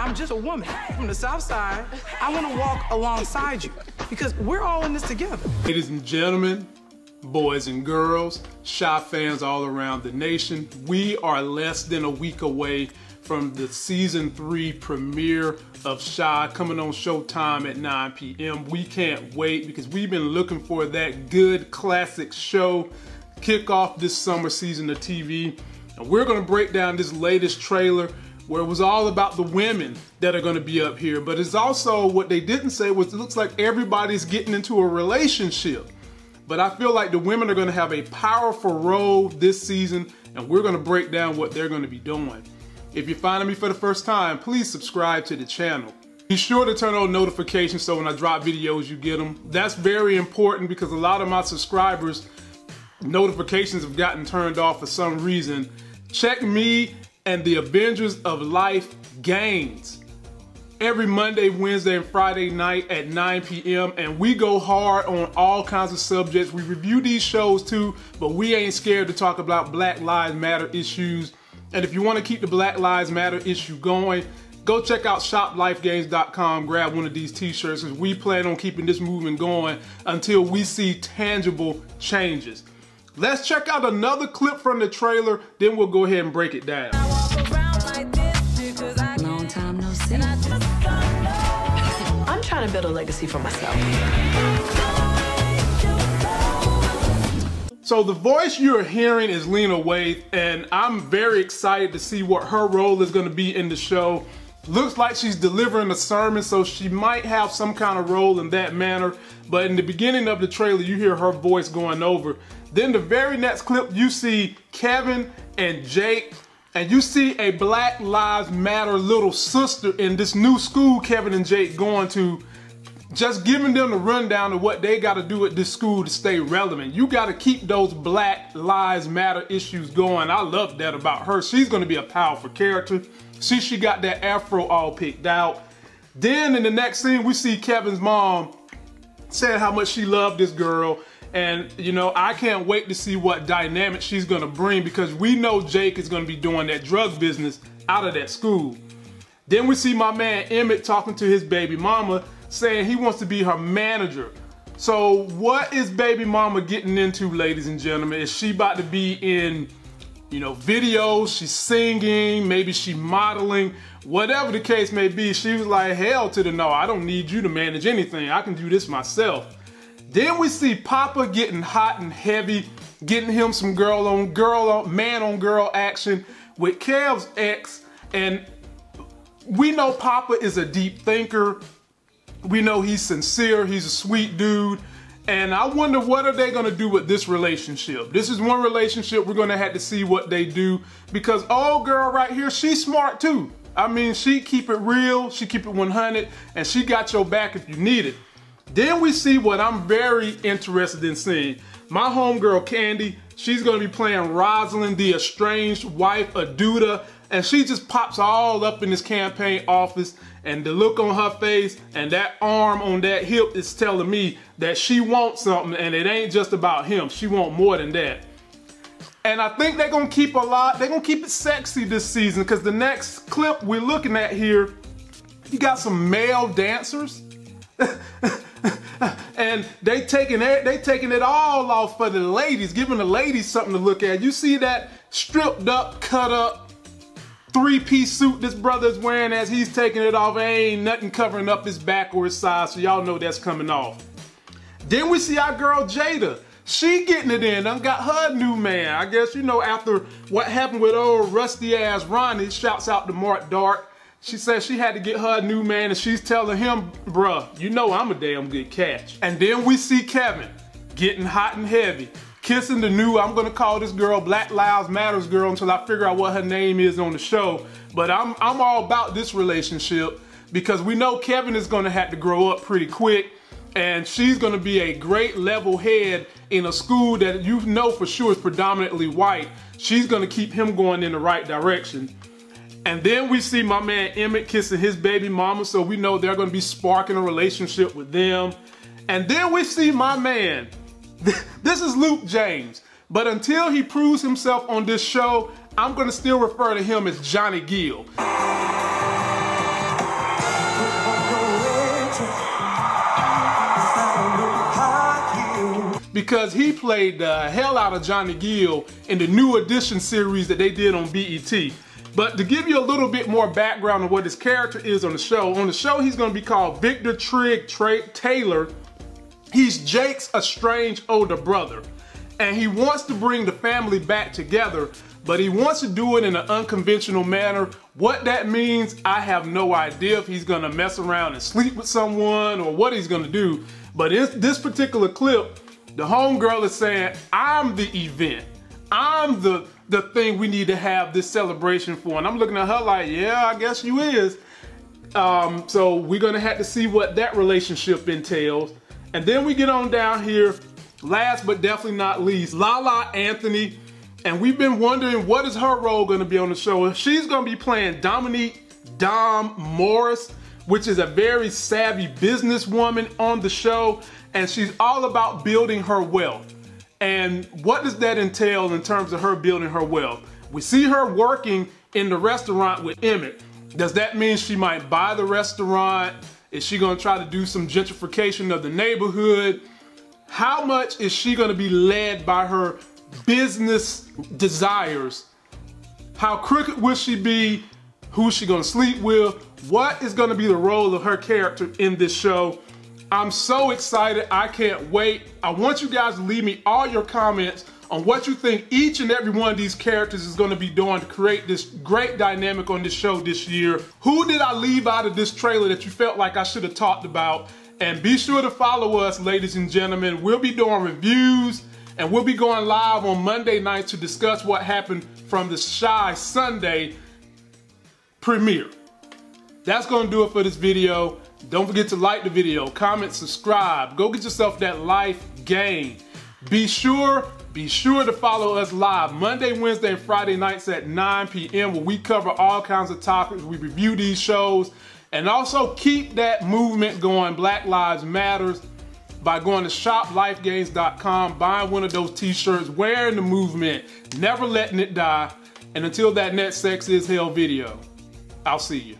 I'm just a woman from the South Side. I want to walk alongside you because we're all in this together. Ladies and gentlemen, boys and girls, Chi fans all around the nation, we are less than a week away from the season three premiere of Chi coming on Showtime at 9 p.m. We can't wait because we've been looking for that good classic show kick off this summer season of TV. And we're gonna break down this latest trailer where it was all about the women that are gonna be up here. But it's also what they didn't say was it looks like everybody's getting into a relationship. But I feel like the women are gonna have a powerful role this season and we're gonna break down what they're gonna be doing. If you're finding me for the first time, please subscribe to the channel. Be sure to turn on notifications so when I drop videos, you get them. That's very important because a lot of my subscribers, notifications have gotten turned off for some reason. Check me and the Avengers of Life Gains every Monday, Wednesday, and Friday night at 9 p.m. And we go hard on all kinds of subjects. We review these shows too, but we ain't scared to talk about Black Lives Matter issues and if you want to keep the Black Lives Matter issue going, go check out shoplifegains.com, grab one of these t-shirts because we plan on keeping this movement going until we see tangible changes. Let's check out another clip from the trailer, then we'll go ahead and break it down. Long time no see. I'm trying to build a legacy for myself. So the voice you're hearing is Lena Waithe, and I'm very excited to see what her role is going to be in the show. Looks like she's delivering a sermon, so she might have some kind of role in that manner. But in the beginning of the trailer, you hear her voice going over. Then the very next clip, you see Kevin and Jake, and you see a Black Lives Matter little sister in this new school Kevin and Jake going to just giving them the rundown of what they got to do at this school to stay relevant. You got to keep those Black Lives Matter issues going. I love that about her. She's going to be a powerful character. See, she got that afro all picked out. Then in the next scene, we see Kevin's mom saying how much she loved this girl. And, you know, I can't wait to see what dynamic she's going to bring because we know Jake is going to be doing that drug business out of that school. Then we see my man Emmett talking to his baby mama saying he wants to be her manager. So what is baby mama getting into, ladies and gentlemen? Is she about to be in, you know, videos, she's singing, maybe she modeling, whatever the case may be. She was like, hell to the no, I don't need you to manage anything. I can do this myself. Then we see Papa getting hot and heavy, getting him some girl on girl on man on girl action with Kev's ex. And we know Papa is a deep thinker. We know he's sincere, he's a sweet dude. And I wonder what are they gonna do with this relationship? This is one relationship we're gonna have to see what they do because old girl right here, she's smart too. I mean, she keep it real, she keep it 100, and she got your back if you need it. Then we see what I'm very interested in seeing. My homegirl Kandi, she's gonna be playing Rosalind, the estranged wife of Douda, and she just pops all up in this campaign office and the look on her face and that arm on that hip is telling me that she wants something and it ain't just about him. She want more than that. And I think they're gonna keep a lot, they're gonna keep it sexy this season because the next clip we're looking at here, you got some male dancers. and they taking it, they taking it all off for the ladies, giving the ladies something to look at. You see that stripped up, cut up, three-piece suit this brother's wearing as he's taking it off. Ain't nothing covering up his back or his side, so y'all know that's coming off. Then we see our girl Jada. She getting it in, done got her new man. I guess, you know, after what happened with old rusty ass Ronnie, shouts out to Mark Dark. She said she had to get her new man and she's telling him, bruh, you know I'm a damn good catch. And then we see Kevin getting hot and heavy kissing the new, I'm gonna call this girl Black Lives Matters girl until I figure out what her name is on the show. But I'm, I'm all about this relationship because we know Kevin is gonna have to grow up pretty quick and she's gonna be a great level head in a school that you know for sure is predominantly white. She's gonna keep him going in the right direction. And then we see my man Emmett kissing his baby mama, so we know they're gonna be sparking a relationship with them. And then we see my man, this is Luke James, but until he proves himself on this show, I'm gonna still refer to him as Johnny Gill. because he played the hell out of Johnny Gill in the new edition series that they did on BET. But to give you a little bit more background on what his character is on the show, on the show he's going to be called Victor Trigg Tra Taylor. He's Jake's estranged older brother, and he wants to bring the family back together, but he wants to do it in an unconventional manner. What that means, I have no idea if he's going to mess around and sleep with someone or what he's going to do. But in this particular clip, the homegirl is saying, I'm the event. I'm the the thing we need to have this celebration for. And I'm looking at her like, yeah, I guess you is. Um, so we're gonna have to see what that relationship entails. And then we get on down here, last but definitely not least, Lala Anthony. And we've been wondering what is her role gonna be on the show. She's gonna be playing Dominique Dom Morris, which is a very savvy businesswoman on the show. And she's all about building her wealth. And what does that entail in terms of her building her wealth? We see her working in the restaurant with Emmett. Does that mean she might buy the restaurant? Is she gonna try to do some gentrification of the neighborhood? How much is she gonna be led by her business desires? How crooked will she be? Who's she gonna sleep with? What is gonna be the role of her character in this show? I'm so excited. I can't wait. I want you guys to leave me all your comments on what you think each and every one of these characters is going to be doing to create this great dynamic on this show this year. Who did I leave out of this trailer that you felt like I should have talked about? And be sure to follow us, ladies and gentlemen. We'll be doing reviews and we'll be going live on Monday night to discuss what happened from the Chi Sunday premiere. That's going to do it for this video. Don't forget to like the video, comment, subscribe. Go get yourself that life gain. Be sure, be sure to follow us live Monday, Wednesday, and Friday nights at 9 p.m. where we cover all kinds of topics. We review these shows. And also keep that movement going, Black Lives Matters, by going to shoplifegains.com, buying one of those t-shirts, wearing the movement, never letting it die. And until that next Sex is Hell video, I'll see you.